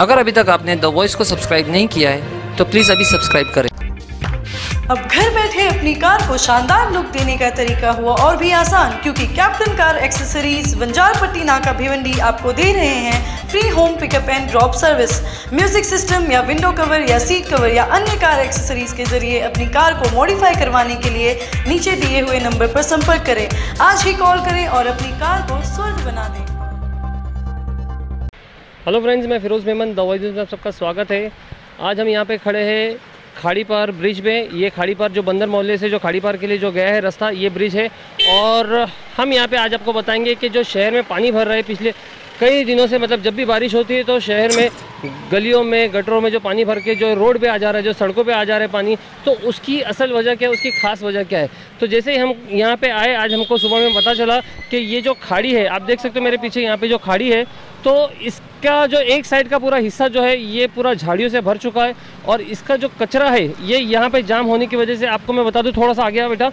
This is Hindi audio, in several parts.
अगर अभी तक आपने द वॉइस को सब्सक्राइब नहीं किया है तो प्लीज़ अभी सब्सक्राइब करें। अब घर बैठे अपनी कार को शानदार लुक देने का तरीका हुआ और भी आसान, क्योंकि Captain Car Accessories Banjarpatti Naka Bhiwandi आपको दे रहे हैं free home pickup and drop service music system या विंडो कवर या सीट कवर या अन्य कार एक्सेसरीज के ज़रिए अपनी कार को मॉडिफाई करवाने के लिए नीचे दिए हुए नंबर पर संपर्क करें। आज ही कॉल करें और अपनी कार को स्वर्ग बना दें। हेलो फ्रेंड्स, मैं फिरोज़ मेमन, दवाई में आप सबका स्वागत है। आज हम यहाँ पे खड़े हैं खाड़ी पार ब्रिज में। ये खाड़ी पार जो बंदर मोहल्ले से जो खाड़ी पार के लिए जो गया है रास्ता, ये ब्रिज है। और हम यहाँ पे आज आपको बताएँगे कि जो शहर में पानी भर रहा है, पिछले कई दिनों से मतलब जब भी बारिश होती है तो शहर में गलियों में, गटरों में जो पानी भर के, जो रोड पे आ जा रहा है, जो सड़कों पे आ जा रहा है पानी तो उसकी असल वजह क्या है? उसकी खास वजह क्या है? तो जैसे ही हम यहाँ पे आए, आज हमको सुबह में पता चला कि ये जो खाड़ी है, आप देख सकते हो मेरे पीछे यहाँ पे जो खाड़ी है तो इसका जो एक साइड का पूरा हिस्सा जो है, ये पूरा झाड़ियों से भर चुका है और इसका जो कचरा है, ये यहाँ पे जाम होने की वजह से आपको मैं बता दूँ, थोड़ा सा आ गया बेटा।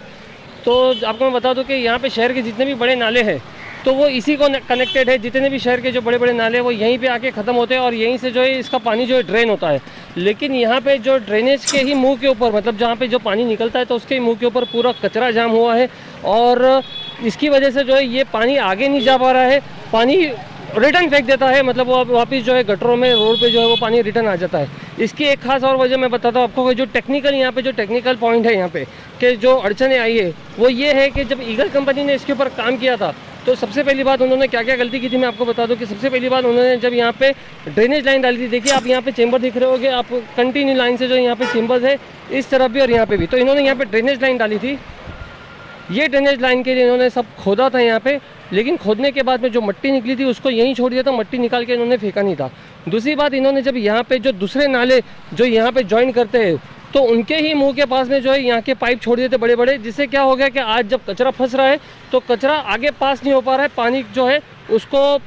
तो आपको मैं बता दूँ कि यहाँ पे शहर के जितने भी बड़े नाले हैं तो वो इसी को कनेक्टेड है। जितने भी शहर के जो बड़े बड़े नाले वो यहीं पे आके ख़त्म होते हैं और यहीं से जो है इसका पानी जो है ड्रेन होता है। लेकिन यहाँ पे जो ड्रेनेज के ही मुँह के ऊपर मतलब जहाँ पे जो पानी निकलता है तो उसके मुँह के ऊपर पूरा कचरा जाम हुआ है और इसकी वजह से जो है ये पानी आगे नहीं जा पा रहा है। पानी रिटर्न फेंक देता है मतलब वो वापस जो है गटरों में, रोड पे जो है वो पानी रिटर्न आ जाता है। इसकी एक खास और वजह मैं बताता हूँ आपको जो टेक्निकल यहाँ पे जो टेक्निकल पॉइंट है यहाँ पे, कि जो अड़चने आई है, वो ये है कि जब ईगल कंपनी ने इसके ऊपर काम किया था तो सबसे पहली बात उन्होंने क्या क्या गलती की थी मैं आपको बता दूँ कि सबसे पहली बात उन्होंने जब यहाँ पे ड्रेनेज लाइन डाली थी, देखिए आप यहाँ पे चेंबर दिख रहे होगे, आप कंटिन्यू लाइन से जो यहाँ पे चेंबर्स है, इस तरफ़ भी और यहाँ पे भी। तो इन्होंने यहाँ पे ड्रेनेज लाइन डाली थी। ये ड्रेनेज लाइन के लिए इन्होंने सब खोदा था यहाँ पे, लेकिन खोदने के बाद में जो मट्टी निकली थी, उसको यहीं छोड़ दिया था, मट्टी निकाल के इन्होंने फेंका नहीं था। दूसरी बात, इन्होंने जब यहाँ पे जो दूसरे नाले, जो यहाँ पे ज्वाइन करते हैं तो उनके ही मुँह के पास में जो है यहाँ के पाइप छोड़ थे बड़े बड़े जिससे क्या हो गया कि आज जब कचरा फंस रहा है तो कचरा आगे पास नहीं हो पा रहा है, पानी जो है उसको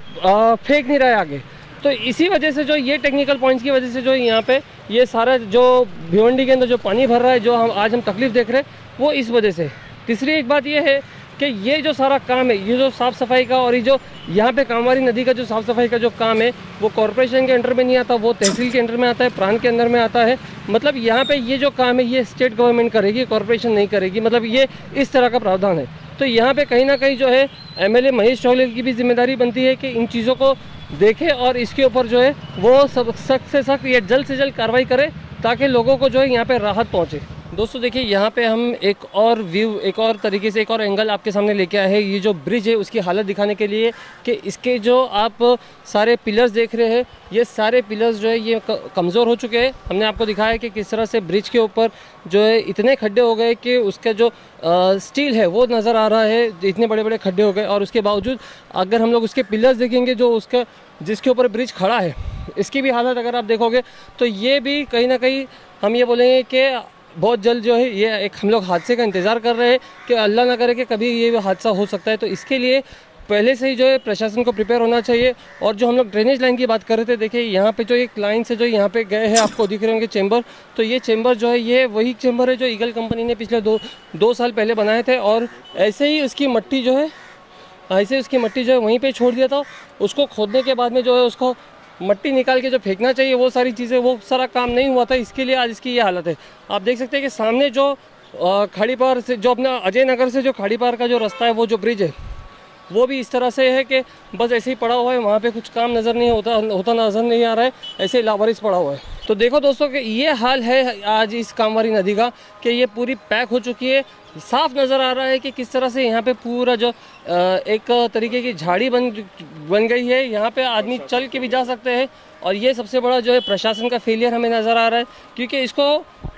फेंक नहीं रहा है आगे। तो इसी वजह से जो ये टेक्निकल पॉइंट्स की वजह से जो यहाँ पे ये सारा जो भिवंडी के अंदर जो पानी भर रहा है, जो हम, आज हम तकलीफ़ देख रहे हैं, वो इस वजह से। तीसरी एक बात ये है कि ये जो सारा काम है, ये जो साफ़ सफ़ाई का और ये जो यहाँ पे कामवारी नदी का जो साफ़ सफ़ाई का जो काम है, वो कॉरपोरेशन के अंडर में नहीं आता, वो तहसील के अंडर में आता है, प्रांत के अंदर में आता है। मतलब यहाँ पे ये जो काम है, ये स्टेट गवर्नमेंट करेगी कॉरपोरेशन नहीं करेगी। मतलब ये इस तरह का प्रावधान है। तो यहाँ पे कहीं ना कहीं जो है एमएलए महेश चौले की भी ज़िम्मेदारी बनती है कि इन चीज़ों को देखे और इसके ऊपर जो है, वो सब सख्त से सख्त या जल्द से जल्द कार्रवाई करे, ताकि लोगों को जो है, यहाँ पर राहत पहुँचे। दोस्तों देखिए, यहाँ पे हम एक और व्यू एक और तरीके से, एक और एंगल आपके सामने लेके आए हैं। ये जो ब्रिज है, उसकी हालत दिखाने के लिए कि इसके जो आप सारे पिलर्स देख रहे हैं, ये सारे पिलर्स जो है, ये कमज़ोर हो चुके हैं। हमने आपको दिखाया है कि किस तरह से ब्रिज के ऊपर जो है, इतने खड्डे हो गए कि उसका जो स्टील है, वो नज़र आ रहा है, इतने बड़े बड़े खड्डे हो गए। और उसके बावजूद, अगर हम लोग उसके पिलर्स देखेंगे, जो उसका, जिसके ऊपर ब्रिज खड़ा है, इसकी भी हालत अगर आप देखोगे तो ये भी कहीं ना कहीं हम ये बोलेंगे कि बहुत जल्द जो है ये एक हम लोग हादसे का इंतज़ार कर रहे हैं कि अल्लाह ना करे कि कभी ये हादसा हो सकता है। तो इसके लिए पहले से ही जो है प्रशासन को प्रिपेयर होना चाहिए। और जो हम लोग ड्रेनेज लाइन की बात कर रहे थे, देखिए यहाँ पे जो एक लाइन से जो यहाँ पे गए हैं, आपको दिख रहे होंगे चेंबर तो ये चैम्बर जो है, ये वही चैम्बर है जो ईगल कंपनी ने पिछले दो दो साल पहले बनाए थे। और ऐसे ही उसकी मट्टी जो है, ऐसे उसकी मट्टी जो है वहीं पर छोड़ दिया था। उसको खोदने के बाद में जो है उसको मट्टी निकाल के जो फेंकना चाहिए, वो सारी चीज़ें, वो सारा काम नहीं हुआ था, इसके लिए आज इसकी ये हालत है। आप देख सकते हैं कि सामने जो खाड़ी पार से, जो अपना अजय नगर से जो खाड़ी पार का जो रास्ता है, वो जो ब्रिज है, वो भी इस तरह से है कि बस ऐसे ही पड़ा हुआ है, वहाँ पे कुछ काम नज़र नहीं होता होता नज़र नहीं आ रहा है, ऐसे ही लावारिस पड़ा हुआ है। तो देखो दोस्तों कि ये हाल है आज इस कामवारी नदी का कि ये पूरी पैक हो चुकी है। साफ़ नज़र आ रहा है कि किस तरह से यहाँ पे पूरा जो एक तरीके की झाड़ी बन बन गई है। यहाँ पे आदमी चल के भी जा सकते हैं और ये सबसे बड़ा जो है प्रशासन का फेलियर हमें नज़र आ रहा है क्योंकि इसको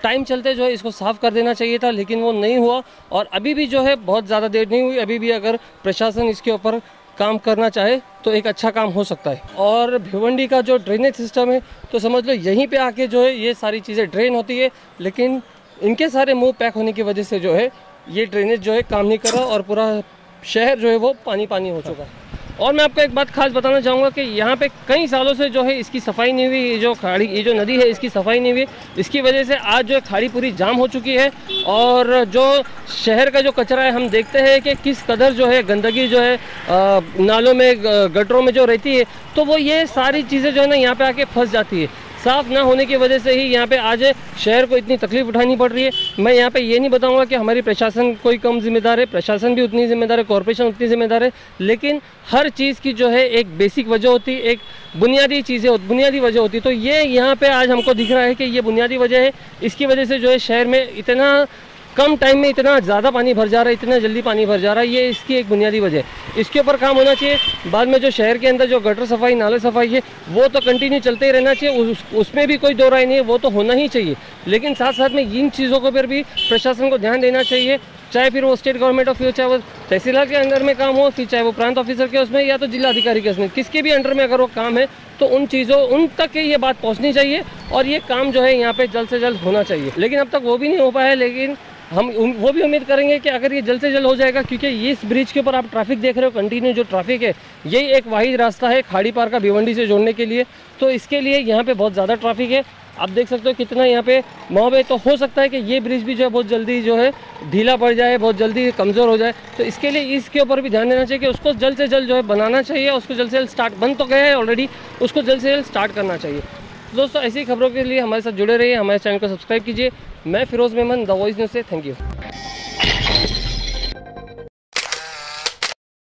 टाइम चलते जो है इसको साफ़ कर देना चाहिए था, लेकिन वो नहीं हुआ। और अभी भी जो है बहुत ज़्यादा देर नहीं हुई। अभी भी अगर प्रशासन इसके ऊपर काम करना चाहे तो एक अच्छा काम हो सकता है। और भिवंडी का जो ड्रेनेज सिस्टम है तो समझ लो यहीं पे आके जो है, ये सारी चीज़ें ड्रेन होती है, लेकिन इनके सारे मुँह पैक होने की वजह से जो है, ये ड्रेनेज जो है काम नहीं कर रहा और पूरा शहर जो है वो पानी पानी हो चुका है। और मैं आपको एक बात खास बताना चाहूँगा कि यहाँ पे कई सालों से जो है इसकी सफ़ाई नहीं हुई, ये जो खाड़ी, ये जो नदी है, इसकी सफ़ाई नहीं हुई। इसकी वजह से आज जो खाड़ी पूरी जाम हो चुकी है और जो शहर का जो कचरा है, हम देखते हैं कि किस कदर जो है गंदगी जो है नालों में गटरों में जो रहती है तो वो ये सारी चीज़ें जो है ना यहाँ पर आके फंस जाती है। साफ़ ना होने की वजह से ही यहाँ पे आज शहर को इतनी तकलीफ़ उठानी पड़ रही है। मैं यहाँ पे ये नहीं बताऊँगा कि हमारी प्रशासन कोई कम जिम्मेदार है, प्रशासन भी उतनी जिम्मेदार है कॉरपोरेशन उतनी जिम्मेदार है, लेकिन हर चीज़ की जो है एक बेसिक वजह होती, एक बुनियादी चीज़ें बुनियादी वजह होती। तो ये यहाँ पर आज हमको दिख रहा है कि ये बुनियादी वजह है। इसकी वजह से जो है शहर में इतना कम टाइम में इतना ज़्यादा पानी भर जा रहा है इतना जल्दी पानी भर जा रहा है ये इसकी एक बुनियादी वजह है। इसके ऊपर काम होना चाहिए। बाद में जो शहर के अंदर जो गटर सफ़ाई नाले सफ़ाई है वो तो कंटिन्यू चलते ही रहना चाहिए। उस, उसमें भी कोई दो राय नहीं है वो तो होना ही चाहिए। लेकिन साथ साथ में इन चीज़ों को पर भी प्रशासन को ध्यान देना चाहिए चाहे फिर वो स्टेट गवर्नमेंट ऑफ़ चाहे वो तहसीलदार के अंदर में काम हो फिर चाहे वो प्रांत ऑफिसर के उसमें या तो जिला अधिकारी के उसमें। किसके भी अंडर में अगर वो काम है तो उन चीज़ों उन तक ये बात पहुंचनी चाहिए और ये काम जो है यहाँ पे जल्द से जल्द होना चाहिए। लेकिन अब तक वो भी नहीं हो पाया लेकिन हम वो भी उम्मीद करेंगे कि अगर ये जल्द से जल्द हो जाएगा, क्योंकि ये इस ब्रिज के ऊपर आप ट्रैफ़िक देख रहे हो कंटिन्यू जो ट्रैफ़िक है, यही एक वाहिद रास्ता है खाड़ी पार का भिवंडी से जोड़ने के लिए। तो इसके लिए यहाँ पे बहुत ज़्यादा ट्रैफ़िक है। आप देख सकते हो कितना यहाँ पे पे तो हो सकता है कि ये ब्रिज भी जो है बहुत जल्दी जो है ढीला पड़ जाए, बहुत जल्दी कमज़ोर हो जाए। तो इसके लिए इसके ऊपर भी ध्यान देना चाहिए कि उसको जल्द से जल्द जो है बनाना चाहिए उसको जल्द से जल्द स्टार्ट बन तो गया है ऑलरेडी उसको जल्द से जल्द स्टार्ट करना चाहिए। दोस्तों, ऐसी खबरों के लिए हमारे साथ जुड़े रहिए, हमारे चैनल को सब्सक्राइब कीजिए। मैं Feroz Memon the Voice News से थैंक यू।